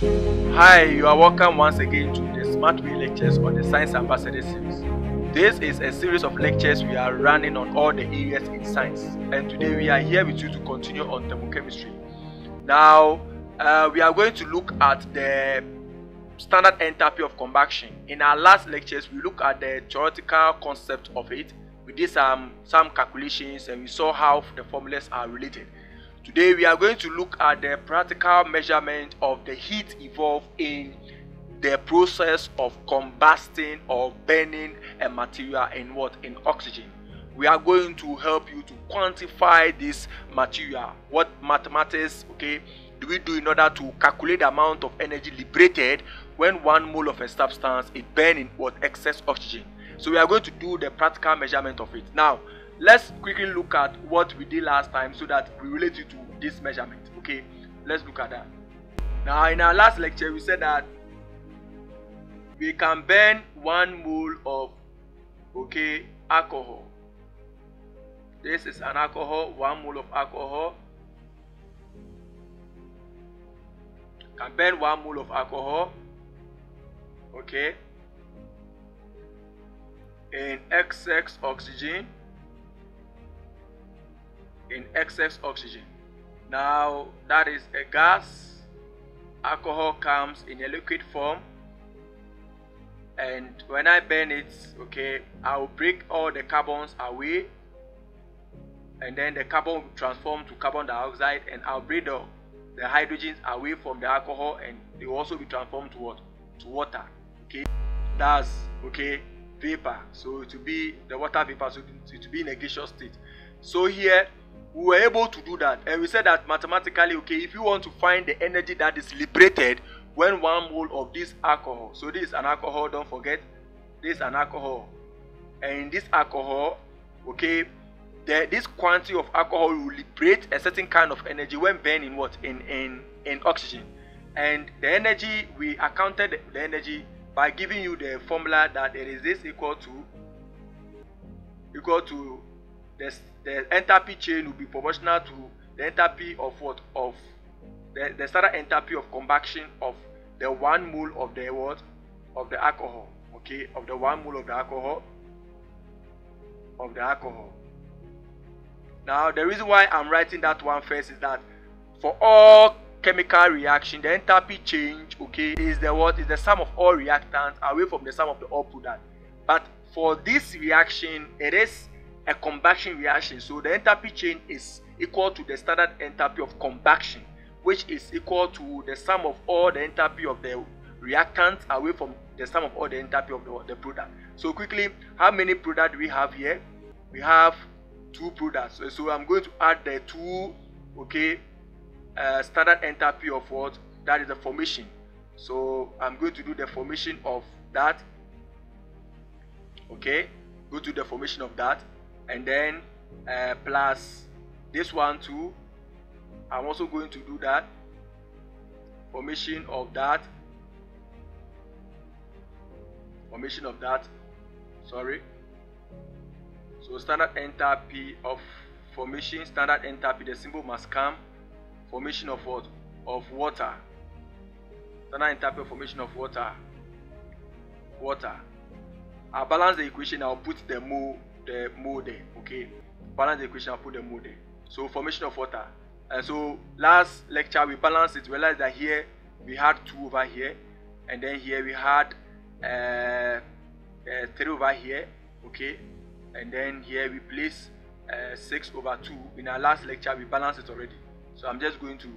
Hi, you are welcome once again to the Smart Way lectures on the Science Ambassador series. This is a series of lectures we are running on all the areas in science, and today we are here with you to continue on thermochemistry. Now, uh, we are going to look at the standard enthalpy of combustion. In our last lectures, we looked at the theoretical concept of it. We did some some calculations, and we saw how the formulas are related. Today we are going to look at the practical measurement of the heat involved in the process of combusting or burning a material in what in oxygen. We are going to help you to quantify this material. What mathematics, okay, do we do in order to calculate the amount of energy liberated when one mole of a substance is burning in what excess oxygen. So we are going to do the practical measurement of it. Now, let's quickly look at what we did last time so that we relate it to this measurement okay? Let's look at that. Now in our last lecture we said that we can burn one mole of okay alcohol. This is an alcohol one mole of alcohol. Can burn one mole of alcohol okay in excess oxygen in excess oxygen. Now that is a gas. Alcohol comes in a liquid form and when I burn it, okay, I will break all the carbons away and then the carbon will transform to carbon dioxide and I'll break the, the hydrogens away from the alcohol and they will also be transformed to what? To water. Okay, that's okay vapor. So to be the water vapor, so to be in a gaseous state. So here we were able to do that. And we said that mathematically okay if you want to find the energy that is liberated when one mole of this alcohol so this is an alcohol don't forget this is an alcohol. And this alcohol okay the, this quantity of alcohol will liberate a certain kind of energy when burned in what? In in in oxygen. And the energy we accounted the energy by giving you the formula that it is this equal to equal to the, the enthalpy change will be proportional to the enthalpy of what? Of the, the standard enthalpy of combustion of the one mole of the what? Of the alcohol okay? Of the one mole of the alcohol. Of the alcohol. Now the reason why i'm writing that one first is that for all chemical reaction the enthalpy change okay is the what? Is the sum of all reactants away from the sum of the all product but for this reaction it is a combustion reaction. So the enthalpy change is equal to the standard enthalpy of combustion, which is equal to the sum of all the enthalpy of the reactant away from the sum of all the enthalpy of the, the product. So quickly, how many products we have here? We have two products. So I'm going to add the two, okay, uh, standard enthalpy of what? That is the formation. So I'm going to do the formation of that. Okay, go to the formation of that and then uh, plus this one too I'm also going to do that. Formation of that. Formation of that. Sorry. So standard enthalpy of formation standard enthalpy the symbol must come. Formation of what? Of water. Standard enthalpy of formation of water. Water. I'll balance the equation I'll put the mole the mole there okay? Balance the equation and put the mole there. So formation of water. And so last lecture we balanced it. Realized that here we had 2 over here. And then here we had uh, uh, 3 over here okay? And then here we place uh, 6 over 2 in our last lecture we balanced it already. So i'm just going to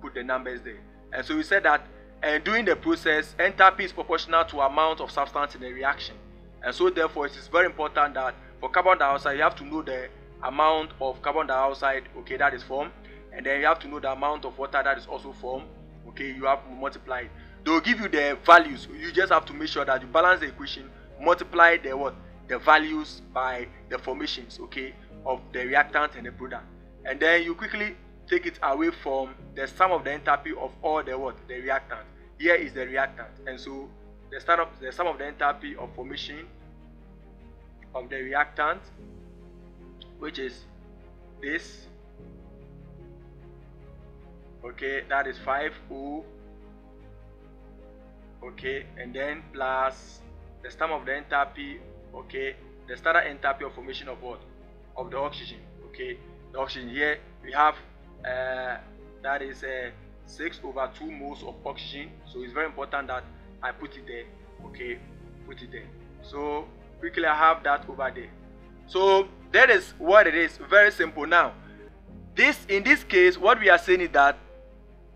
put the numbers there. And so we said that uh, during the process enthalpy is proportional to amount of substance in the reaction. And so therefore it is very important that for carbon dioxide you have to know the amount of carbon dioxide okay that is formed. And then you have to know the amount of water that is also formed okay you have to multiply it. They will give you the values. You just have to make sure that you balance the equation multiply the what? The values by the formations okay of the reactant and the product. And then you quickly take it away from the sum of the enthalpy of all the what? The reactant. Here is the reactant. And so the of the sum of the enthalpy of formation of the reactant which is this. Okay that is 5 O okay and then plus the sum of the enthalpy. Okay the standard enthalpy of formation of what? Of the oxygen. Okay the oxygen here we have uh, that is uh, 6 over 2 moles of oxygen. So it's very important that I put it there. Okay put it there. So quickly I have that over there. So that is what it is. Very simple. Now this in this case what we are saying is that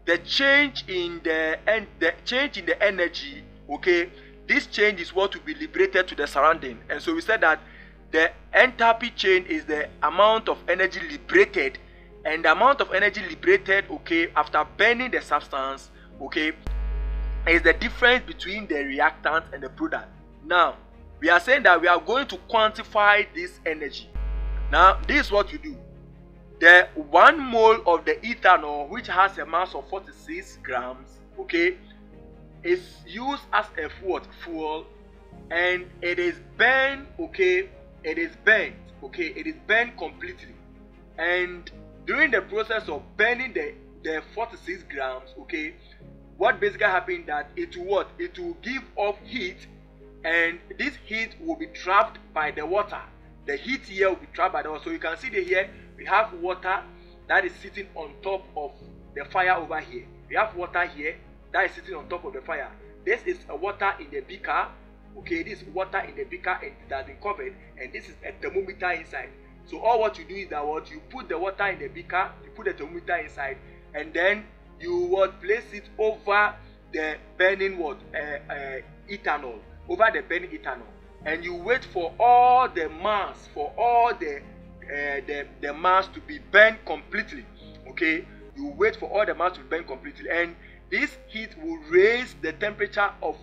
the change in the and the change in the energy okay this change is what will be liberated to the surrounding. And so we said that the enthalpy change is the amount of energy liberated. And the amount of energy liberated okay after burning the substance okay is the difference between the reactant and the product. Now we are saying that we are going to quantify this energy. Now this is what you do. The one mole of the ethanol which has a mass of 46 grams okay is used as a fuel and it is burned okay it is burned, okay it is burned completely. And during the process of burning the the 46 grams okay what basically happened that it will what? It will give off heat and this heat will be trapped by the water. The heat here will be trapped by the water. So you can see the here we have water that is sitting on top of the fire over here. We have water here that is sitting on top of the fire. This is a water in the beaker. Okay this water in the beaker and it has been covered. And this is a thermometer inside. So all what you do is that what? You put the water in the beaker you put the thermometer inside and then you what? Place it over the burning what? Uh, uh, ethanol over the burning ethanol and you wait for all the mass for all the uh, the the mass to be burned completely okay? You wait for all the mass to be burned completely. And this heat will raise the temperature of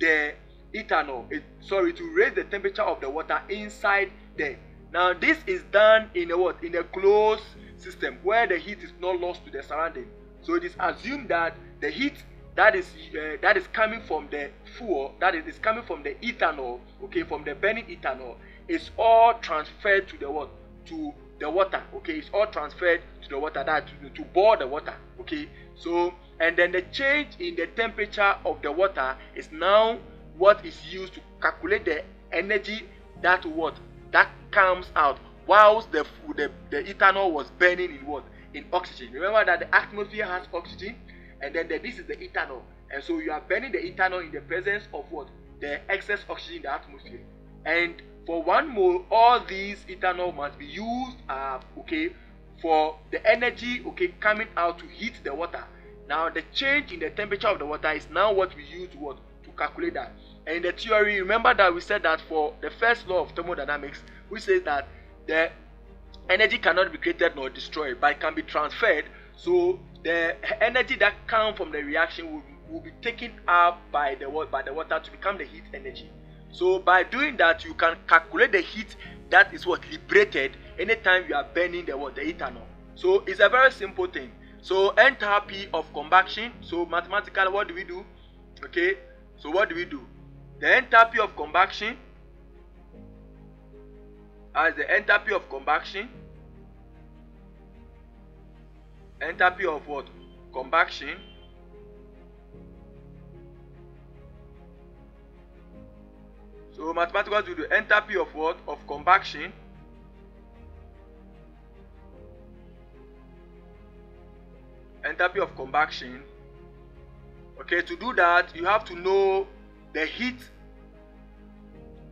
the ethanol it, sorry to raise the temperature of the water inside there now this is done in a what? In a closed system where the heat is not lost to the surrounding. So it is assumed that the heat that is uh, that is coming from the fuel that is, is coming from the ethanol okay from the burning ethanol is all transferred to the what to the water okay it's all transferred to the water that to, to boil the water okay. So and then the change in the temperature of the water is now what is used to calculate the energy that what that comes out whilst the the, the ethanol was burning in what in oxygen. Remember that the atmosphere has oxygen and then the, this is the ethanol and so you are burning the ethanol in the presence of what? The excess oxygen in the atmosphere. And for one mole all these ethanol must be used uh, okay for the energy okay coming out to heat the water. Now the change in the temperature of the water is now what we use to what? To calculate that. And in the theory remember that we said that for the first law of thermodynamics we says that the energy cannot be created nor destroyed but it can be transferred. So the energy that comes from the reaction will, will be taken up by the by the water to become the heat energy so by doing that, you can calculate the heat that is what liberated anytime you are burning the what the ethanol. So it's a very simple thing. So enthalpy of combustion. So mathematically, what do we do? Okay. So what do we do? The enthalpy of combustion as the enthalpy of combustion. Enthalpy of what? Combustion So mathematical will the enthalpy of what? Of combustion. Enthalpy of combustion. Okay, to do that, you have to know the heat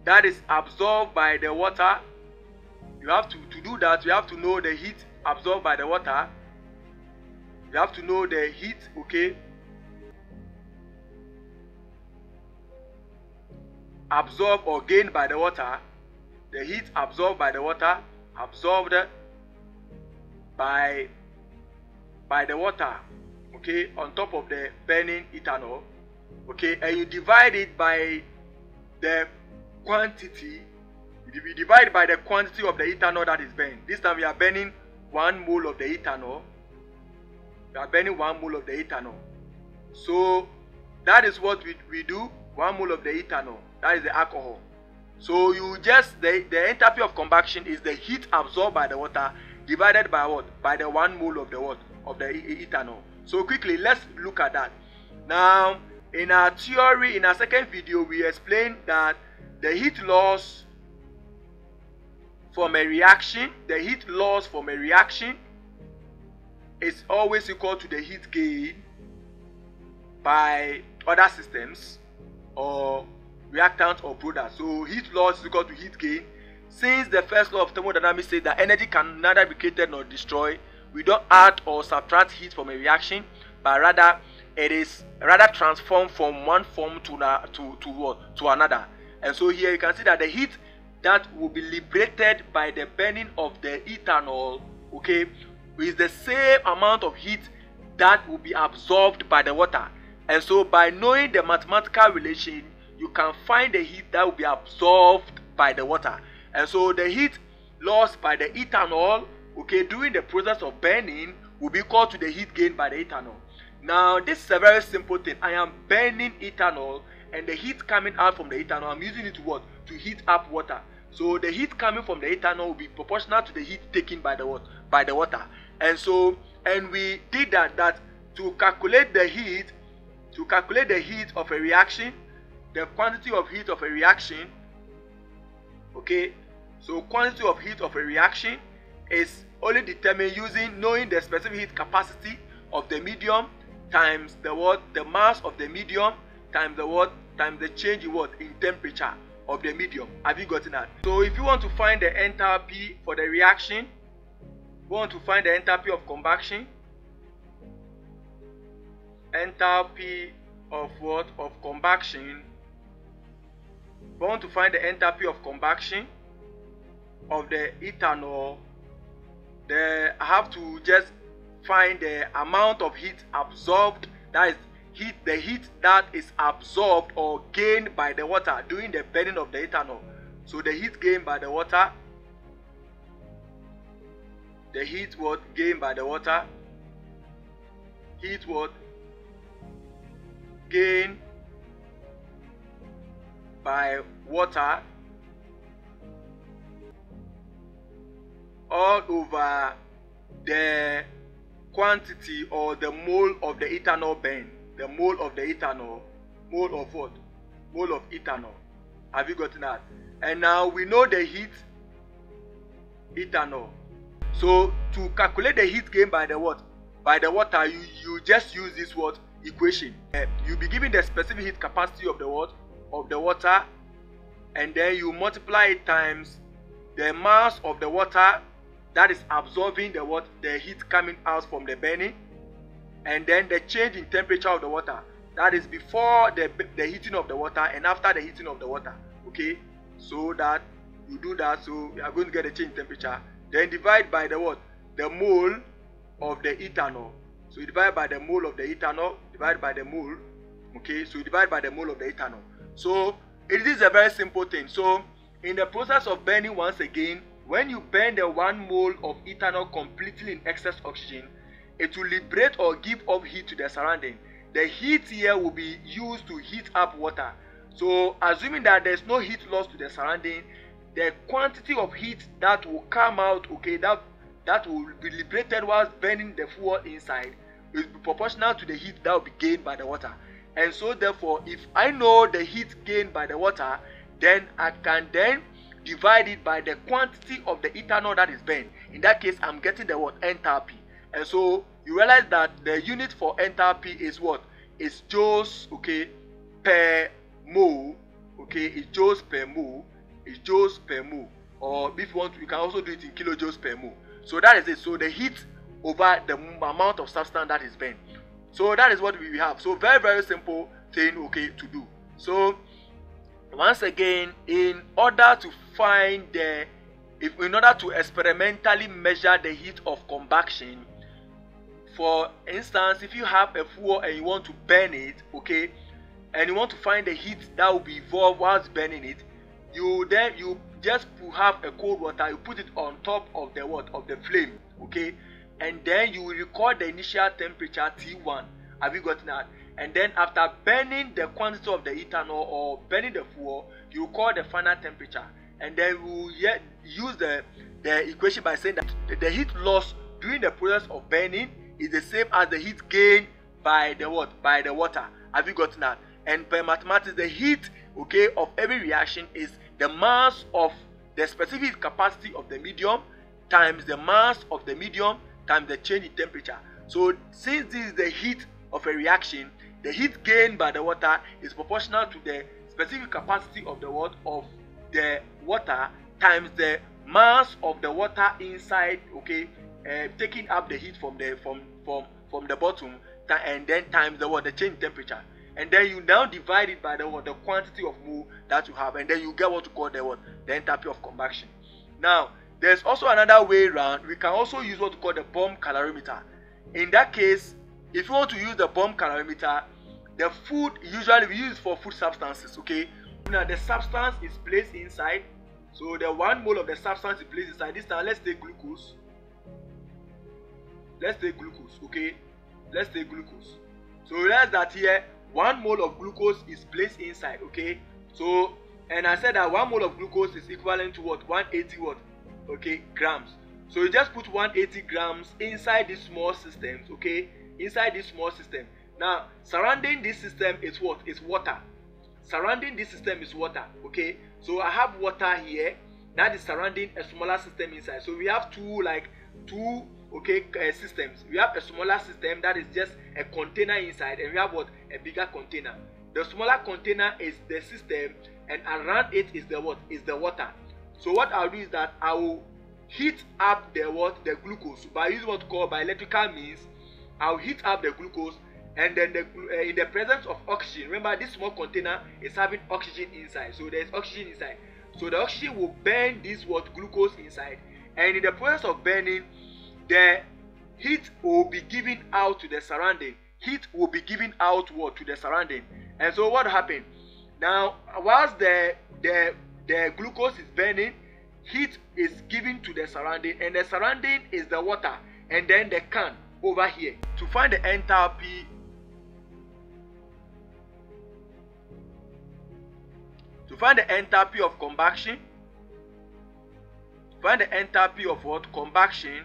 that is absorbed by the water. You have to, to do that, you have to know the heat absorbed by the water. You have to know the heat, okay, absorbed or gained by the water, the heat absorbed by the water, absorbed by by the water, okay, on top of the burning ethanol, okay, and you divide it by the quantity, you divide by the quantity of the ethanol that is burned. This time we are burning one mole of the ethanol. We are burning one mole of the ethanol. So that is what we, we do, one mole of the ethanol. That is the alcohol. So you just the, the enthalpy of combustion is the heat absorbed by the water divided by what? By the one mole of the what? Of the ethanol. So quickly, let's look at that. Now, in our theory in our second video we explained that the heat loss from a reaction the heat loss from a reaction is always equal to the heat gain by other systems or reactant or product so heat loss is equal to heat gain. Since the first law of thermodynamics says that energy can neither be created nor destroyed we don't add or subtract heat from a reaction but rather it is rather transformed from one form to, to, to what? To another. And so here you can see that the heat that will be liberated by the burning of the ethanol okay is the same amount of heat that will be absorbed by the water. And so by knowing the mathematical relation you can find the heat that will be absorbed by the water. And so the heat lost by the ethanol okay during the process of burning will be equal to the heat gained by the ethanol. Now this is a very simple thing. I am burning ethanol and the heat coming out from the ethanol i'm using it to what? To heat up water. So the heat coming from the ethanol will be proportional to the heat taken by the by the water and so and we did that that to calculate the heat to calculate the heat of a reaction the quantity of heat of a reaction okay? So quantity of heat of a reaction is only determined using knowing the specific heat capacity of the medium times the what the mass of the medium times the what times the change in what in temperature of the medium. Have you gotten that? So if you want to find the enthalpy for the reaction we want to find the enthalpy of combustion enthalpy of what? Of combustion we want to find the enthalpy of combustion of the ethanol. Then I have to just find the amount of heat absorbed that is heat the heat that is absorbed or gained by the water during the burning of the ethanol. So the heat gained by the water the heat was gained by the water. Heat was gained by water. All over the quantity or the mole of the ethanol burn the mole of the ethanol. Mole of what? Mole of ethanol. Have you gotten that? And now we know the heat ethanol so to calculate the heat gain by the what? By the water you you just use this what? Equation. Uh, you be given the specific heat capacity of the what? Of the water and then you multiply it times the mass of the water that is absorbing the what? The heat coming out from the burning and then the change in temperature of the water. That is before the the heating of the water and after the heating of the water. Okay? So that you do that so you are going to get a change in temperature then divide by the what? The mole of the ethanol so you divide by the mole of the ethanol divide by the mole okay? So you divide by the mole of the ethanol so it is a very simple thing. So in the process of burning once again when you burn the one mole of ethanol completely in excess oxygen it will liberate or give off heat to the surrounding. The heat here will be used to heat up water. So assuming that there's no heat loss to the surrounding the quantity of heat that will come out okay that that will be liberated whilst burning the fuel inside will be proportional to the heat that will be gained by the water. And so therefore if i know the heat gained by the water then i can then divide it by the quantity of the ethanol that is burned. In that case i'm getting the what enthalpy. And so you realize that the unit for enthalpy is what? Is joules okay per mole okay is joules per mole is joules per mole or if you want you can also do it in kilojoules per mole so that is it. So the heat over the amount of substance that is burned. So that is what we have. So very very simple thing okay to do. So once again in order to find the if in order to experimentally measure the heat of combustion for instance if you have a fuel and you want to burn it okay and you want to find the heat that will be evolved whilst burning it you then you just have a cold water you put it on top of the what of the flame okay? And then you record the initial temperature t1 have you gotten that? And then after burning the quantity of the ethanol or burning the fuel you record the final temperature. And then we will use the the equation by saying that the heat loss during the process of burning is the same as the heat gained by the what by the water. Have you gotten that? And by mathematics, the heat, okay, of every reaction is the mass of the specific capacity of the medium times the mass of the medium times the change in temperature. So since this is the heat of a reaction, the heat gained by the water is proportional to the specific capacity of the water of the water times the mass of the water inside okay uh, taking up the heat from the from from from the bottom and then times the what the change temperature and then you now divide it by the what the quantity of mole that you have and then you get what you call the what the enthalpy of combustion now there's also another way around. We can also use what we call the bomb calorimeter. In that case if you want to use the bomb calorimeter the food usually we use for food substances okay? Now the substance is placed inside. So the one mole of the substance is placed inside. This time let's take glucose. Let's take glucose okay? Let's take glucose. So realize that here one mole of glucose is placed inside okay? So and i said that one mole of glucose is equivalent to what? 180 what? Okay grams. So you just put 180 grams inside this small system okay? Inside this small system. Now surrounding this system is what? Is water. Surrounding this system is water okay? So i have water here. That is surrounding a smaller system inside. So we have two like two okay uh, systems. We have a smaller system that is just a container inside and we have what a bigger container. The smaller container is the system and around it is the what? Is the water. So what i'll do is that i will heat up the what? The glucose. By using what called by electrical means i'll heat up the glucose and then the, uh, in the presence of oxygen remember this small container is having oxygen inside. So there's oxygen inside. So the oxygen will burn this what? Glucose inside. And in the process of burning the heat will be given out to the surrounding heat will be given outward to the surrounding. And so what happened? Now whilst the the the glucose is burning heat is given to the surrounding and the surrounding is the water and then the can over here. To find the enthalpy to find the enthalpy of combustion find the enthalpy of what? Combustion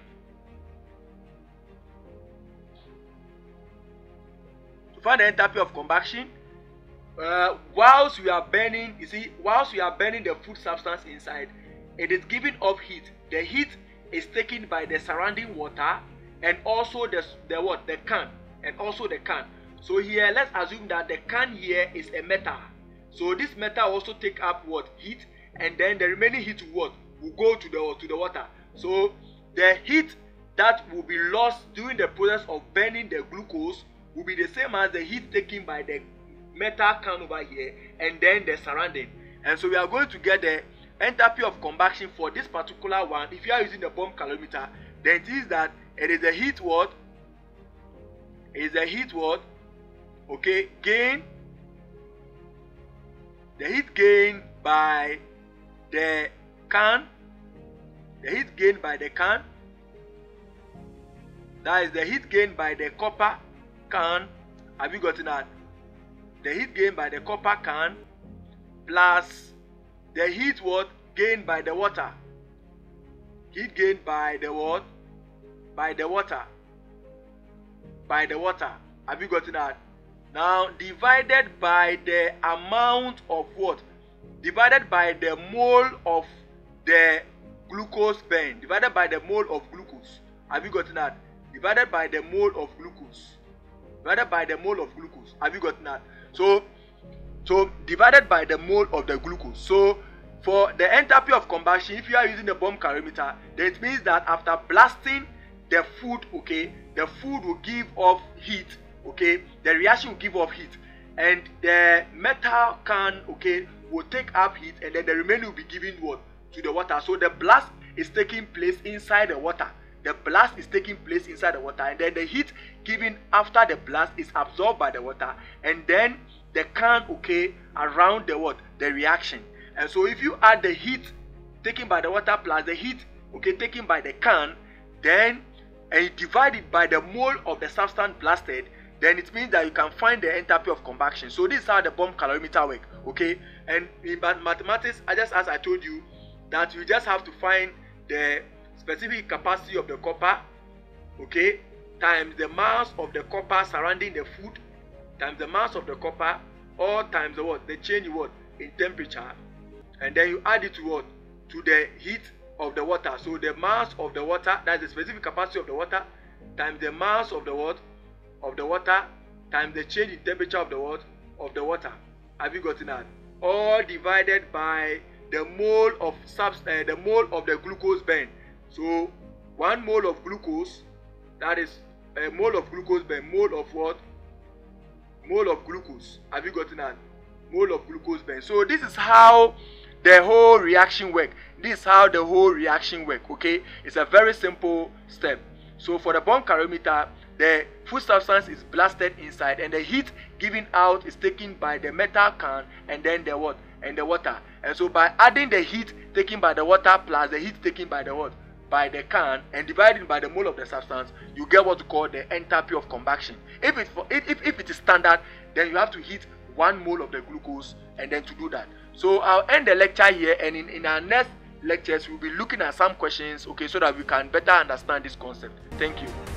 find the enthalpy of combustion uh, whilst we are burning you see whilst we are burning the food substance inside it is giving off heat. The heat is taken by the surrounding water and also the the what? The can. And also the can. So here let's assume that the can here is a metal. So this metal also take up what? Heat. And then the remaining heat will what? Will go to the to the water. So the heat that will be lost during the process of burning the glucose will be the same as the heat taken by the metal can over here and then the surrounding. And so we are going to get the enthalpy of combustion for this particular one. If you are using the bomb calorimeter, then it is that it is a heat what? It is a heat what? Okay, gain. The heat gain by the can. The heat gained by the can. That is the heat gained by the copper can have you gotten that? The heat gained by the copper can plus the heat what? Gained by the water. Heat gained by the what? By the water. By the water. Have you gotten that? Now divided by the amount of what? Divided by the mole of the glucose burned divided by the mole of glucose. Have you gotten that? Divided by the mole of glucose divided by the mole of glucose. Have you gotten that? So, so divided by the mole of the glucose. So, for the enthalpy of combustion, if you are using the bomb calorimeter, then it means that after blasting the food, okay, the food will give off heat, okay, the reaction will give off heat, and the metal can, okay, will take up heat, and then the remaining will be given what to the water. So the blast is taking place inside the water the blast is taking place inside the water and then the heat given after the blast is absorbed by the water and then the can okay around the what? The reaction. And so if you add the heat taken by the water plus the heat okay taken by the can then and you divide it by the mole of the substance blasted then it means that you can find the enthalpy of combustion so this is how the bomb calorimeter work okay? And in mathematics i just as i told you that you just have to find the specific capacity of the copper okay times the mass of the copper surrounding the food times the mass of the copper or times the what the change what in temperature and then you add it to what to the heat of the water so the mass of the water that's the specific capacity of the water times the mass of the what of the water times the change in temperature of the what of the water have you gotten that all divided by the mole of subs uh, the mole of the glucose burn so one mole of glucose that is a mole of glucose by mole of what? Mole of glucose. Have you gotten that mole of glucose burn so this is how the whole reaction work. This is how the whole reaction work okay? It's a very simple step. So for the bomb calorimeter the food substance is blasted inside and the heat given out is taken by the metal can and then the what? And the water. And so by adding the heat taken by the water plus the heat taken by the what by the can and dividing by the mole of the substance you get what we call the enthalpy of combustion if it if, if it is standard then you have to heat one mole of the glucose and then to do that. So i'll end the lecture here and in, in our next lectures we'll be looking at some questions okay so that we can better understand this concept. Thank you